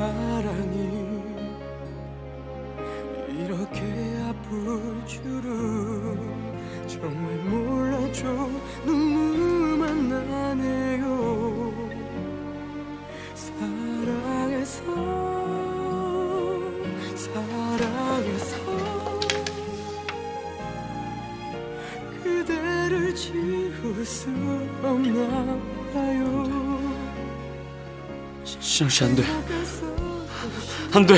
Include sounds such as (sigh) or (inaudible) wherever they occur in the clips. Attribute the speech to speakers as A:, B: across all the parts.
A: 사랑이 이렇게 아플 줄은 정말 몰랐죠 눈물만 나네요 사랑해서 사랑해서 그대를 지울 수 없나 봐요
B: 신영 씨안 돼. 안 돼.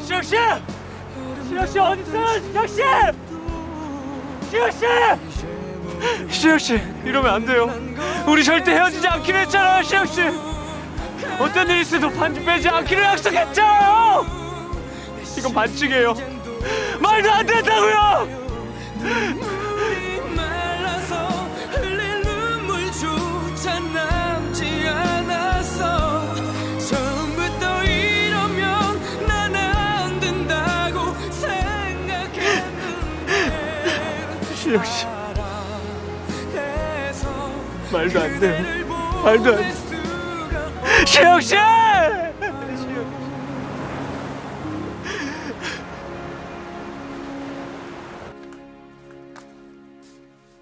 B: 신영 씨! 신영 씨 어디 있어? 신영 씨! 신영 씨! 신영 씨 이러면 안 돼요. 우리 절대 헤어지지 않기로 했잖아요, 신영 씨. 어떤 일 있어도 반지 빼지 않기로 약속했잖아요. 이건 반칙이에요. 말도 안 된다고요. 씨
A: 사랑해서
B: 말도 안 돼요. 말도 안 돼. 신영 씨!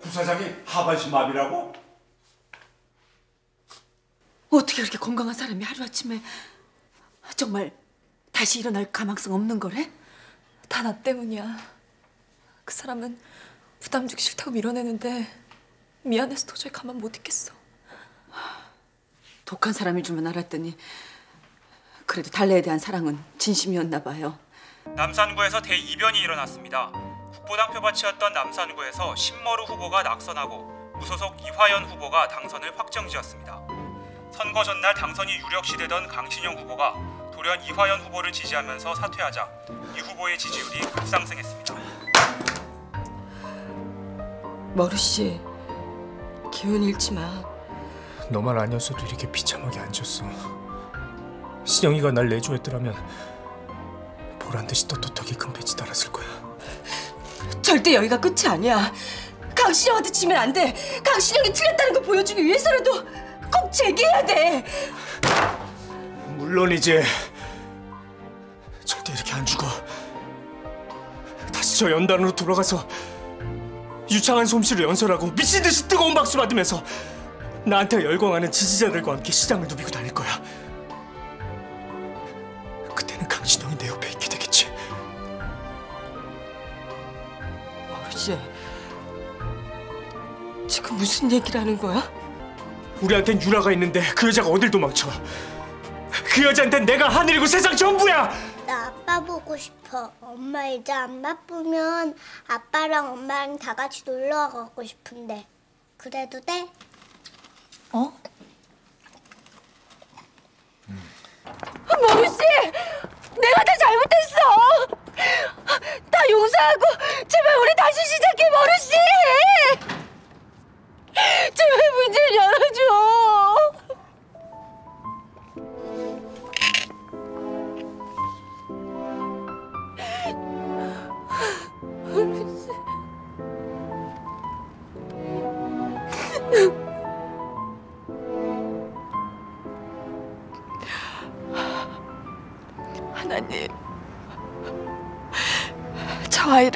C: 부사장이 하반신 마비라고?
D: 어떻게 그렇게 건강한 사람이 하루아침에 정말 다시 일어날 가망성 없는 거래?
E: 다 나 때문이야. 그 사람은 부담 주기 싫다고 밀어내는데 미안해서 도저히 가만 못 있겠어.
D: 독한 사람일 줄만 알았더니 그래도 달래에 대한 사랑은 진심이었나 봐요.
F: 남산구에서 대이변이 일어났습니다. 국보당 표밭이었던 남산구에서 신머루 후보가 낙선하고 무소속 이화연 후보가 당선을 확정지었습니다. 선거 전날 당선이 유력시되던 강신영 후보가 돌연 이화연 후보를 지지하면서 사퇴하자 이 후보의 지지율이 급상승했습니다.
D: 머루 씨 기운 잃지 마.
A: 너만 아니었어도 이렇게 비참하게 앉았어 신영이가 날 내조했더라면 보란 듯이 떳떳하게 금배지 달았을 거야
D: 절대 여기가 끝이 아니야. 강신영한테 지면 안 돼. 강신영이 틀렸다는 걸 보여주기 위해서라도 꼭 제기해야 돼.
A: 물론이지 절대 이렇게 안 죽어 다시 저 연단으로 돌아가서 유창한 솜씨를 연설하고 미친 듯이 뜨거운 박수 받으면서 나한테 열광하는 지지자들과 함께 시장을 누비고 다닐 거야. 그때는 강신영이 내 옆에 있게 되겠지.
D: 씨 지금 무슨 얘기를 하는 거야?
A: 우리한텐 유라가 있는데 그 여자가 어딜 도망쳐? 그 여자한텐 내가 하늘이고 세상 전부야
G: 나 아빠 보고 싶어. 엄마 이제 안 바쁘면 아빠랑 엄마랑 다 같이 놀러 가고 싶은데. 그래도 돼?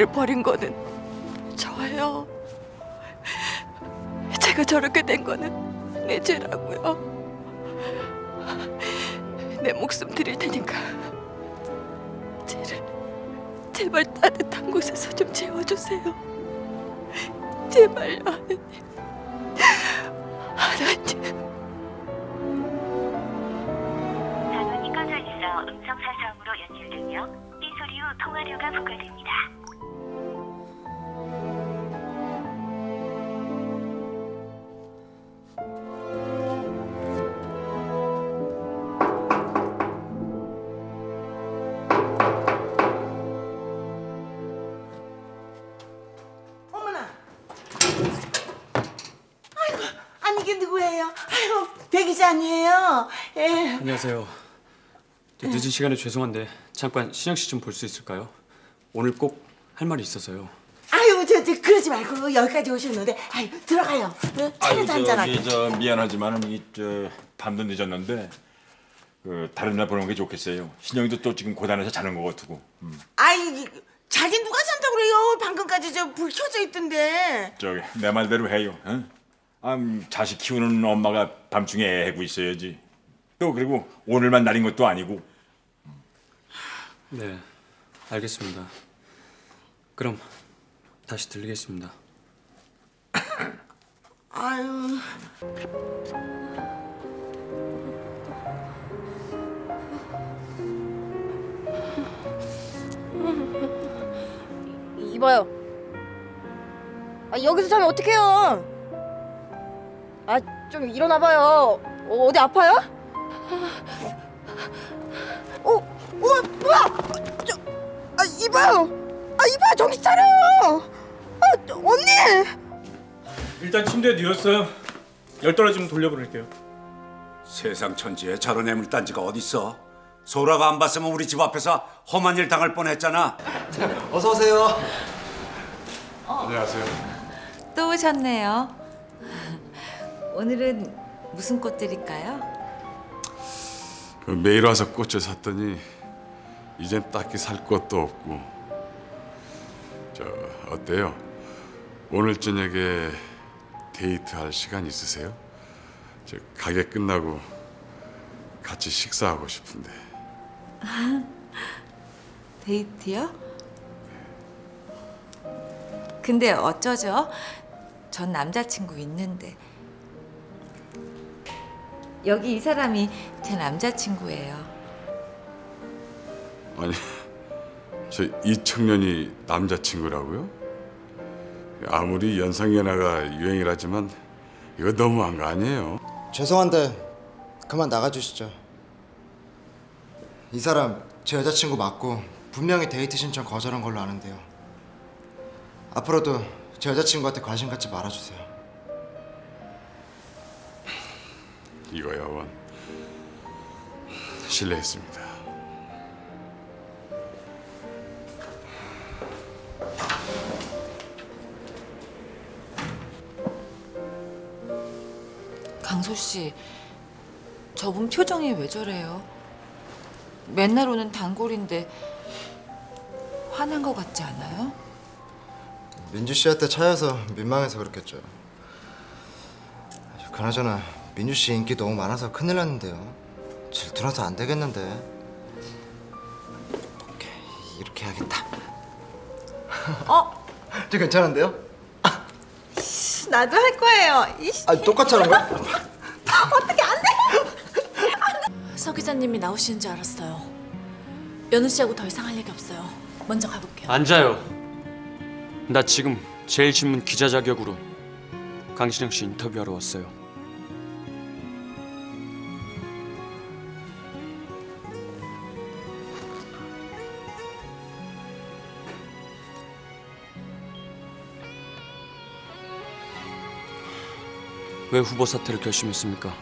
D: 아이를 버린 거는 저예요. 제가 저렇게 된 거는 내 죄라고요. 내 목숨 드릴 테니까 죄를 제발 따뜻한 곳에서 좀 재워주세요. 제발요, 하나님. 하나님.
H: 전원이 꺼져 있어 음성 사서음으로 연결되며 삐 소리 후 통화료가 부과됩니다.
B: 안녕하세요. 네, 늦은 시간에 죄송한데 잠깐 신영 씨 좀 볼 수 있을까요? 오늘 꼭 할 말이 있어서요.
I: 아이고, 저, 저 그러지 말고 여기까지 오셨는데, 아이 들어가요. 어, 차려도 한잔 하게.
C: 저 미안하지만 이저 밤도 늦었는데 그 다른 날 보는 게 좋겠어요. 신영이도 또 지금 고단해서 자는 거 같고. 음.
J: 아이 자기 누가 잔다고 그래요? 방금까지 저 불 켜져 있던데.
C: 저기 내 말대로 해요. 응? 아, 음, 자식 키우는 엄마가 밤중에 애 해고 있어야지. 또 그리고 오늘만 날인 것도 아니고.
K: 네, 알겠습니다. 그럼 다시 들리겠습니다. (coughs)
J: 아유.
I: 이봐요. 아, 여기서 자면 어떡해요? 아, 좀 일어나봐요. 어, 어디 아파요? 어, 어, 뭐야? 저, 아, 이봐요. 아, 이봐요. 정신 차려요. 아, 언니.
A: 일단 침대에 누웠어요. 열 떨어지면 돌려보낼게요.
C: 세상 천지에 저런 애물 딴지가 어딨어? 소라가 안 봤으면 우리 집 앞에서 험한 일 당할 뻔했잖아.
L: 어서 오세요.
C: 안녕하세요.
M: 또 오셨네요. 오늘은 무슨 꽃 드릴까요?
N: 그 매일 와서 꽃을 샀더니 이젠 딱히 살 것도 없고 저 어때요? 오늘 저녁에 데이트할 시간 있으세요? 저 가게 끝나고 같이 식사하고 싶은데 (laughs)
M: 데이트요? 근데 어쩌죠? 전 남자친구 있는데 여기 이 사람이 제 남자친구예요.
N: 아니 저 이 청년이 남자친구라고요? 아무리 연상연하가 유행이라지만 이거 너무한 거 아니에요?
L: 죄송한데 그만 나가주시죠. 이 사람 제 여자친구 맞고 분명히 데이트 신청 거절한 걸로 아는데요. 앞으로도 제 여자친구한테 관심 갖지 말아주세요.
N: 이거야 원 실례했습니다.
M: 강소 씨, 저분 표정이 왜 저래요? 맨날 오는 단골인데 화난 것 같지 않아요?
L: 민주 씨한테 차여서 민망해서 그렇겠죠. 그나저나 민주 씨 인기 너무 많아서 큰일 났는데요. 질투나서 안 되겠는데. 오케이, 이렇게 해야겠다.
I: 어? (laughs)
L: 저 괜찮은데요?
I: 나도 할 거예요. 이씨.
L: 아 똑같이 하는 거야?
I: 어떻게 안 돼?
G: 서 기자님이 나오시는 줄 알았어요. 연우 씨하고 더 이상 할 얘기 없어요. 먼저 가볼게요.
K: 앉아요. 나 지금 제일신문 기자 자격으로 강신영 씨 인터뷰하러 왔어요. 왜 후보 사퇴를 결심했습니까?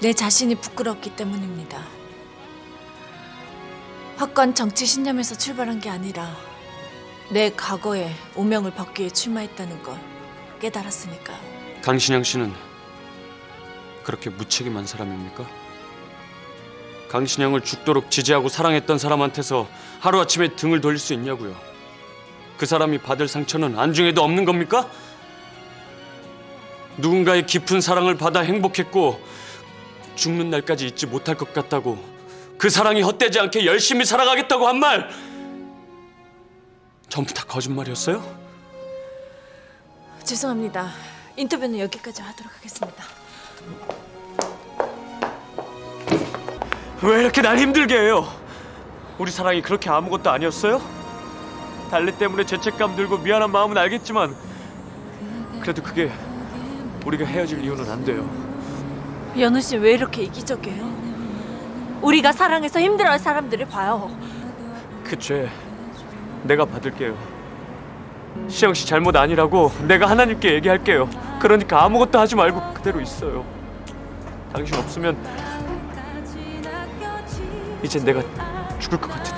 G: 내 자신이 부끄럽기 때문입니다. 확고한 정치 신념에서 출발한 게 아니라 내 과거에 오명을 벗기 위해 출마했다는 걸 깨달았으니까요.
K: 강신영 씨는 그렇게 무책임한 사람입니까? 강신영을 죽도록 지지하고 사랑했던 사람한테서 하루아침에 등을 돌릴 수 있냐고요. 그 사람이 받을 상처는 안중에도 없는 겁니까? 누군가의 깊은 사랑을 받아 행복했고 죽는 날까지 잊지 못할 것 같다고 그 사랑이 헛되지 않게 열심히 살아가겠다고 한 말 전부 다 거짓말이었어요?
G: 죄송합니다. 인터뷰는 여기까지 하도록 하겠습니다.
K: 왜 이렇게 날 힘들게 해요? 우리 사랑이 그렇게 아무것도 아니었어요? 달래 때문에 죄책감 들고 미안한 마음은 알겠지만 그래도 그게 우리가 헤어질 이유는 안 돼요.
G: 연우 씨 왜 이렇게 이기적이에요? 우리가 사랑해서 힘들어할 사람들을 봐요.
K: 그 죄 내가 받을게요. 시영 씨 잘못 아니라고 내가 하나님께 얘기할게요. 그러니까 아무것도 하지 말고 그대로 있어요. 당신 없으면 이제 내가 죽을 것 같으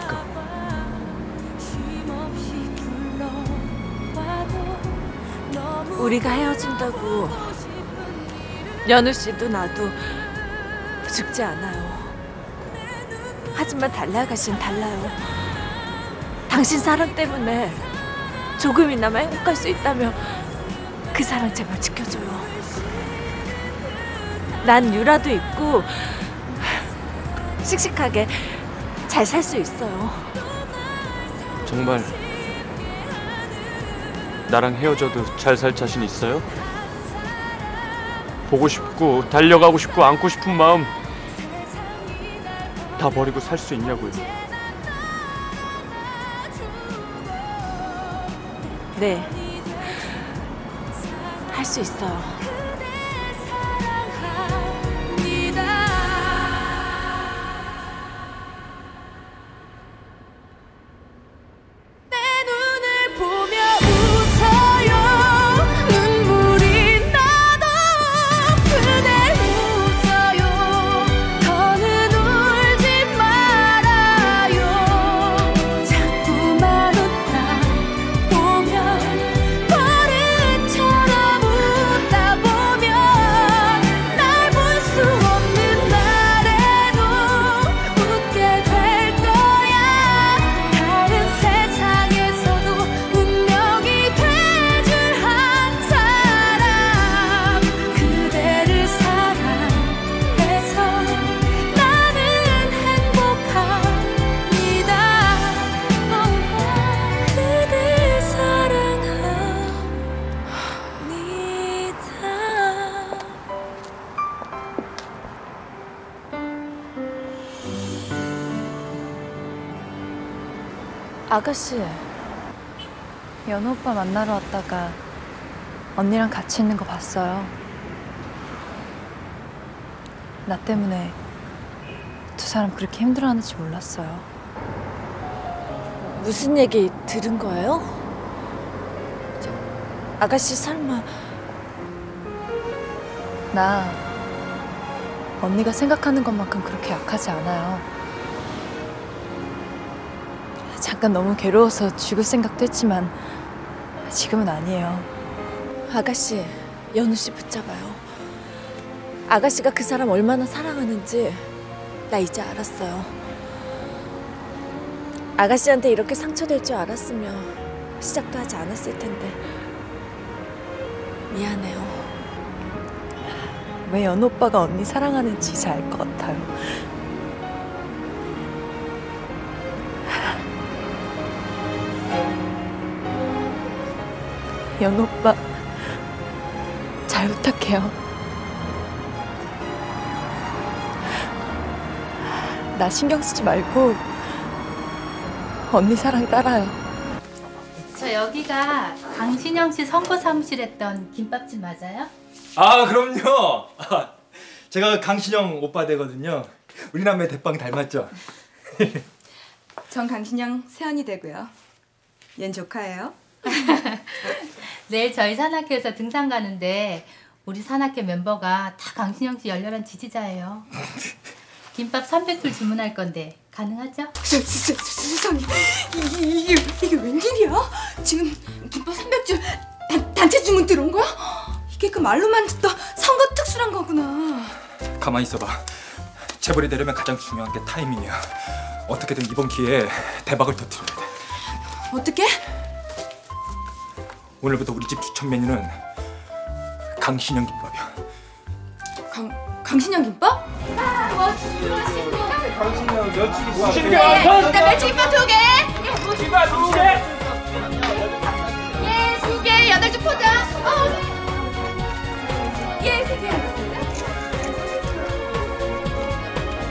O: 우리가 헤어진다고 연우 씨도 나도 죽지 않아요. 하지만 달라 아가씨는 달라요. 당신 사랑 때문에 조금이나마 행복할 수 있다면 그 사랑 제발 지켜줘요. 난 유라도 있고 씩씩하게 잘 살 수 있어요.
K: 정말 나랑 헤어져도 잘 살 자신 있어요? 보고 싶고 달려가고 싶고 안고 싶은 마음 다 버리고 살 수 있냐고요.
O: 네. 할 수 있어요.
P: 아가씨, 연호 오빠 만나러 왔다가 언니랑 같이 있는 거 봤어요. 나 때문에 두 사람 그렇게 힘들어하는지 몰랐어요.
O: 무슨 얘기 들은 거예요? 저, 아가씨 설마
P: 나 언니가 생각하는 것만큼 그렇게 약하지 않아요. 잠깐 너무 괴로워서 죽을 생각도 했지만 지금은 아니에요.
O: 아가씨, 연우 씨 붙잡아요. 아가씨가 그 사람 얼마나 사랑하는지 나 이제 알았어요. 아가씨한테 이렇게 상처될 줄 알았으면 시작도 하지 않았을 텐데 미안해요.
P: 왜 연호 오빠가 언니 사랑하는지 이제 알것 같아요. 연호 오빠 잘 부탁해요. 나 신경 쓰지 말고 언니 사랑 따라요.
Q: 저 여기가 강신영 씨 선거 사무실 했던 김밥집 맞아요?
R: 아 그럼요. 아, (laughs) 제가 강신영 오빠 되거든요. 우리 남매 대빵 닮았죠.
E: 전 강신영 세연이 되고요. 얜 조카예요. (laughs)
Q: 내일 저희 산악회에서 등산 가는데 우리 산악회 멤버가 다 강신영 씨 열렬한 지지자예요. 김밥 300줄 주문할 건데 가능하죠?
E: 세- 세- 세- 세상에 이게, 이게, 이게 웬일이야? 지금 김밥 300줄 단, 단체 주문 들어온 거야? 이게 그 말로만 듣다 선거 특수란 거구나.
R: 가만히 있어봐. 재벌이 되려면 가장 중요한 게 타이밍이야. 어떻게든 이번 기회에 대박을 터뜨려야 돼.
E: 어떻게?
R: 오늘부터 우리 집 추천 메뉴는 강신영 김밥이야.
E: 강 강신영 김밥?
R: 강신영 며칠
E: 오십 개 완성! 나 멸치김밥 두 개!
R: 김밥 두 개!
E: 예, 두 개, 여덟 줄 포장. 어. 예, 세 개.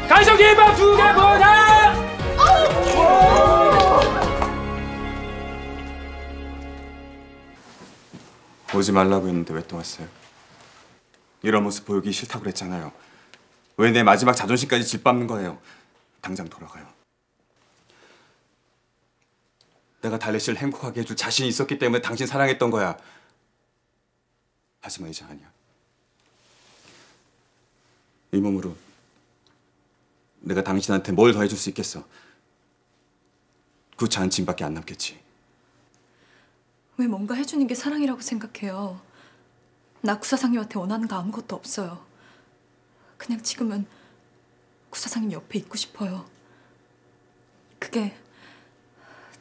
R: 강신영 김밥 두개 보자!
S: 오지 말라고 했는데 왜 또 왔어요? 이런 모습 보이기 싫다고 그랬잖아요. 왜 내 마지막 자존심까지 짓밟는 거예요? 당장 돌아가요. 내가 달래 씨를 행복하게 해줄 자신이 있었기 때문에 당신 사랑했던 거야. 하지만 이제 아니야. 이 몸으로 내가 당신한테 뭘 더 해줄 수 있겠어? 구차한 짐밖에 안 남겠지.
E: 왜 뭔가 해주는 게 사랑이라고 생각해요? 나 구사장님한테 원하는 거 아무것도 없어요. 그냥 지금은 구사장님 옆에 있고 싶어요. 그게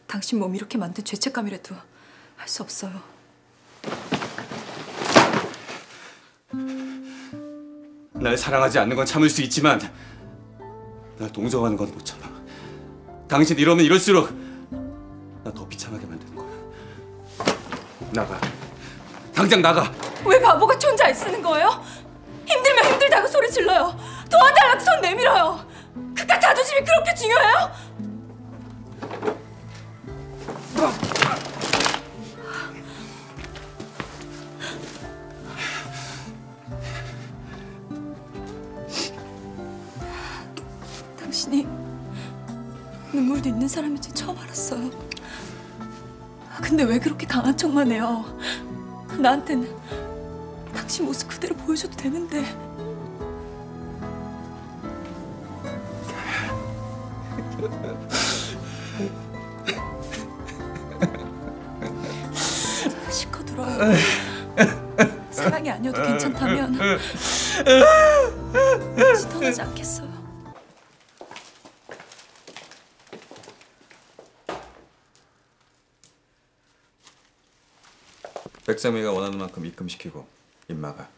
E: 당신 몸 이렇게 만든 죄책감이라도 할 수 없어요.
S: 날 사랑하지 않는 건 참을 수 있지만 날 동정하는 건 못 참아. 당신 이러면 이럴수록 나 더 비참하게 거야. 나가. 당장 나가.
E: 왜 바보같이 혼자 애쓰는 거예요? 힘들면 힘들다고 소리 질러요. 도와달라고 손 내밀어요. 그깟 자존심이 그렇게 중요해요? 당신이 눈물도 있는 사람인지 처음 알았어요. 근데 왜 그렇게 강한 척만 해요? 나한테는 당신 모습 그대로 보여줘도 되는데. 실컷 울어요. 사랑이 아니어도 괜찮다면 떠나지 않겠어요.
S: 백삼이가 원하는 만큼 입금시키고 임마가.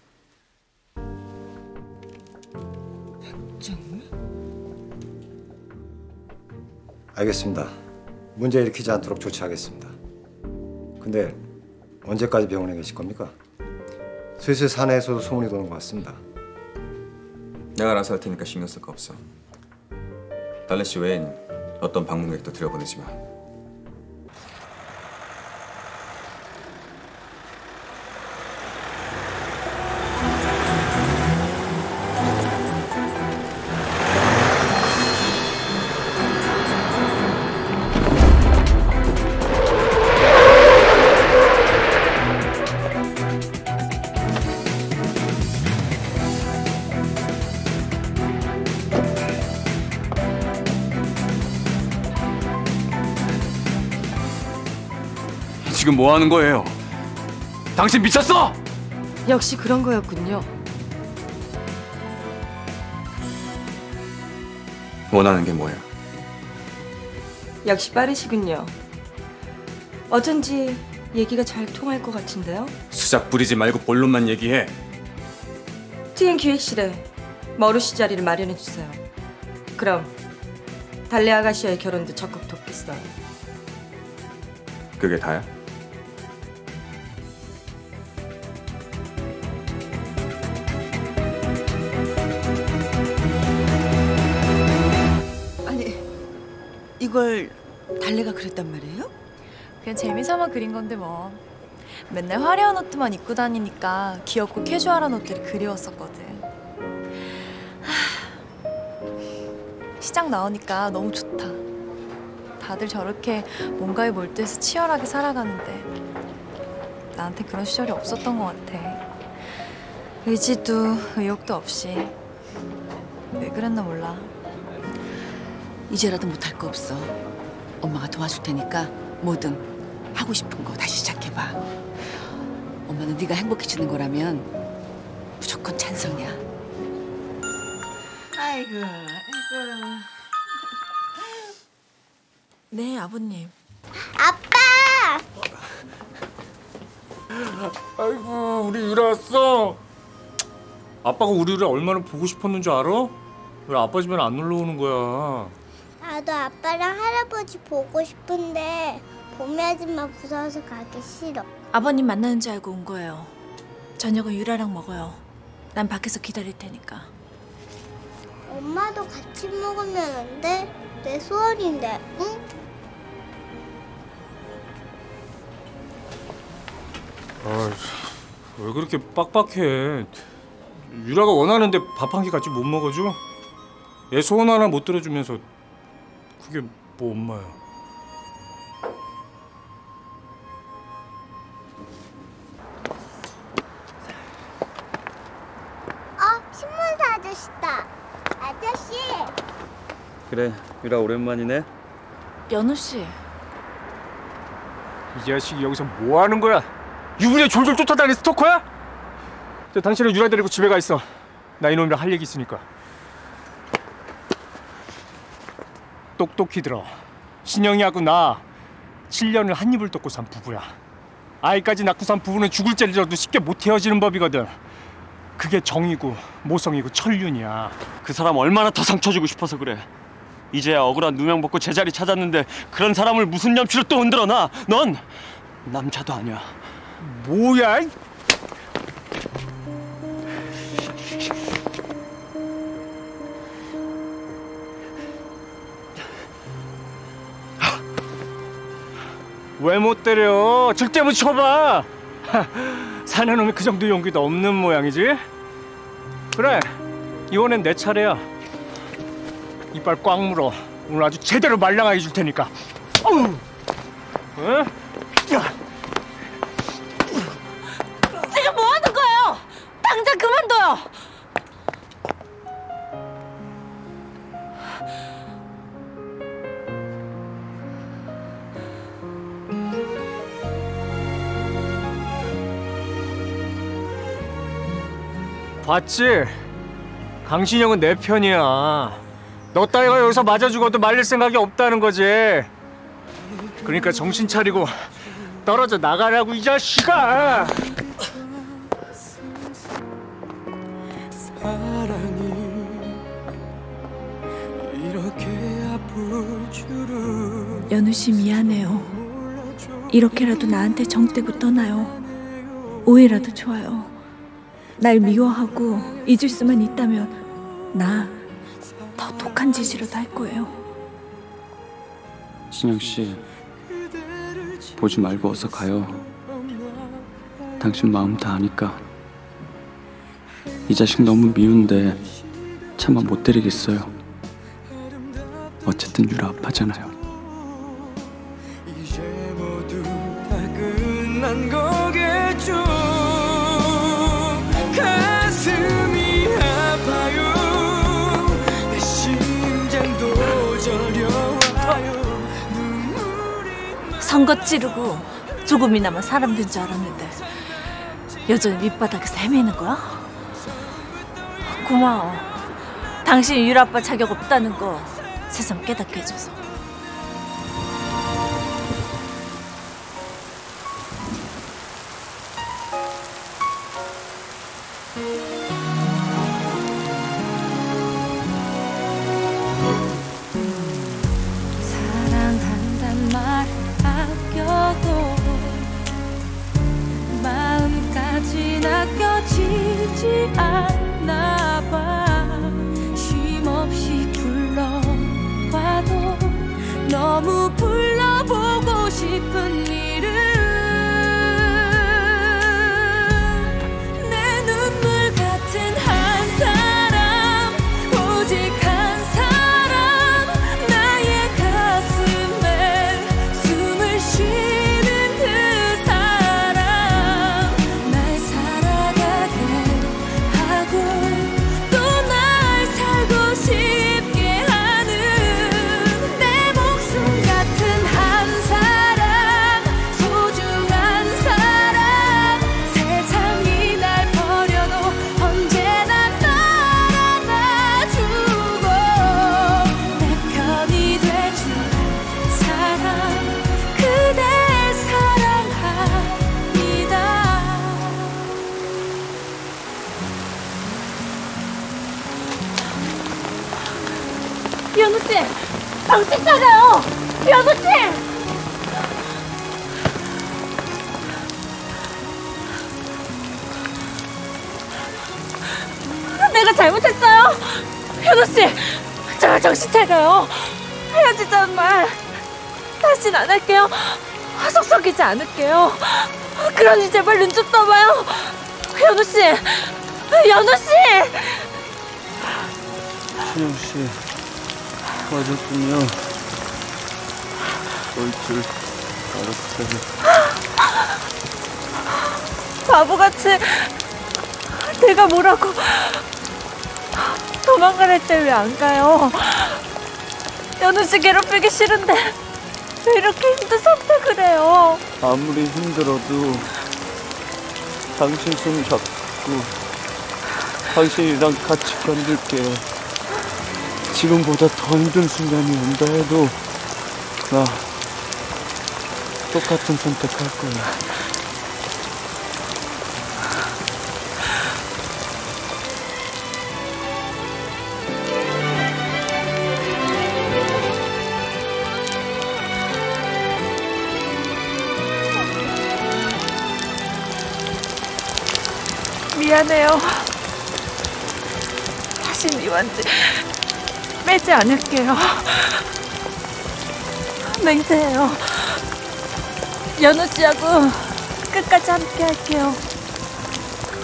T: 알겠습니다. 문제 일으키지 않도록 조치하겠습니다. 근데 언제까지 병원에 계실 겁니까? 슬슬 사내에서도 소문이 도는 것 같습니다.
S: 내가 알아서 할 테니까 신경 쓸 거 없어. 달래 씨 외엔 어떤 방문객도 들여보내지 마. 뭐 하는 거예요? 당신 미쳤어?
U: 역시 그런 거였군요.
S: 원하는 게 뭐야?
U: 역시 빠르시군요. 어쩐지 얘기가 잘 통할 것 같은데요.
S: 수작 부리지 말고 본론만 얘기해.
U: TN 기획실에 머루시 자리를 마련해 주세요. 그럼 달래 아가씨와의 결혼도 적극 돕겠어요.
S: 그게 다야?
V: 이걸 달래가 그랬단 말이에요?
P: 그냥 재미삼아 그린 건데 뭐. 맨날 화려한 옷만 입고 다니니까 귀엽고 캐주얼한 옷들이 그리웠었거든. 하, 시장 나오니까 너무 좋다. 다들 저렇게 뭔가에 몰두해서 치열하게 살아가는데 나한테 그런 시절이 없었던 것 같아. 의지도 의욕도 없이 왜 그랬나 몰라.
V: 이제라도 못할 거 없어. 엄마가 도와줄 테니까 뭐든 하고 싶은 거 다시 시작해봐. 엄마는 네가 행복해지는 거라면 무조건 찬성이야. 아이고, 아이고.
P: 네, 아버님.
W: 아빠!
A: 아이고 우리 유라 왔어. 아빠가 우리 유라 얼마나 보고 싶었는 줄 알아? 왜 아빠 집에 안 놀러 오는 거야?
W: 나도 아빠랑 할아버지 보고 싶은데 봄이 아줌마 무서워서 가기 싫어.
P: 아버님 만나는 줄 알고 온 거예요. 저녁은 유라랑 먹어요. 난 밖에서 기다릴 테니까.
W: 엄마도 같이 먹으면 안 돼? 내 소원인데, 응?
A: 아 왜 그렇게 빡빡해? 유라가 원하는데 밥 한 끼 같이 못 먹어줘? 얘 소원 하나 못 들어주면서 그게 뭐 엄마야?
W: 어, 신문사 아저씨다. 아저씨!
S: 그래, 유라 오랜만이네.
P: 연우 씨.
A: 이 자식이 여기서 뭐 하는 거야? 유부녀 졸졸 쫓아다니는 스토커야? 저 당신은 유라 데리고 집에 가 있어. 나 이놈이랑 할 얘기 있으니까. 똑똑히 들어. 신영이하고 나 7년을 한 입을 덮고 산 부부야. 아이까지 낳고 산 부부는 죽을 죄라도 쉽게 못 헤어지는 법이거든. 그게 정이고 모성이고 천륜이야.
K: 그 사람 얼마나 더 상처 주고 싶어서 그래. 이제야 억울한 누명 벗고 제자리 찾았는데 그런 사람을 무슨 염치로 또 흔들어 놔? 넌 남자도 아니야.
A: 뭐야? 왜 못 때려? 절대 못 쳐봐. (laughs) 사는 놈이 그 정도 용기도 없는 모양이지? 그래, 이번엔 내 차례야. 이빨 꽉 물어. 오늘 아주 제대로 말랑하게 줄 테니까. 어우, 어? 야.
G: 지금 뭐 하는 거예요? 당장 그만둬요.
A: 봤지? 강신영은 내 편이야. 너 따위가 여기서 맞아 죽어도 말릴 생각이 없다는 거지. 그러니까 정신 차리고 떨어져 나가라고 이 자식아.
O: 연우 씨 미안해요. 이렇게라도 나한테 정떼고 떠나요. 오해라도 좋아요. 날 미워하고 잊을 수만 있다면 나 더 독한 짓이라도 할 거예요.
S: 신영 씨 보지 말고 어서 가요. 당신 마음 다 아니까. 이 자식 너무 미운데 차마 못 데리겠어요. 어쨌든 유라 아파잖아요.
O: 선거 찌르고 조금이나마 사람 된 줄 알았는데 여전히 밑바닥에서 헤매는 거야? 고마워. 당신 유라 아빠 자격 없다는 거 새삼 깨닫게 해줘서.
G: 정신 차려요. 헤어지자는 말 다신 안 할게요. 속썩이지 않을게요. 그러니 제발 눈 좀 떠봐요. 현우 씨, 연우 씨.
K: 신영 씨 맞았군요. 올줄 알았어요.
O: 바보같이 내가 뭐라고 도망갈 때왜안 가요? 연우 씨 괴롭히기 싫은데 왜 이렇게 힘든 선택을 해요?
K: 아무리 힘들어도 당신 손 잡고
B: 당신이랑 같이 견딜게. 지금보다 더 힘든 순간이 온다 해도 나 똑같은 선택할 거야.
G: 미안해요. 다시 미완지 빼지 않을게요. 맹세해요. 연우 씨하고 끝까지 함께 할게요.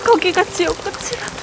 G: 거기가 지옥 끝이라도.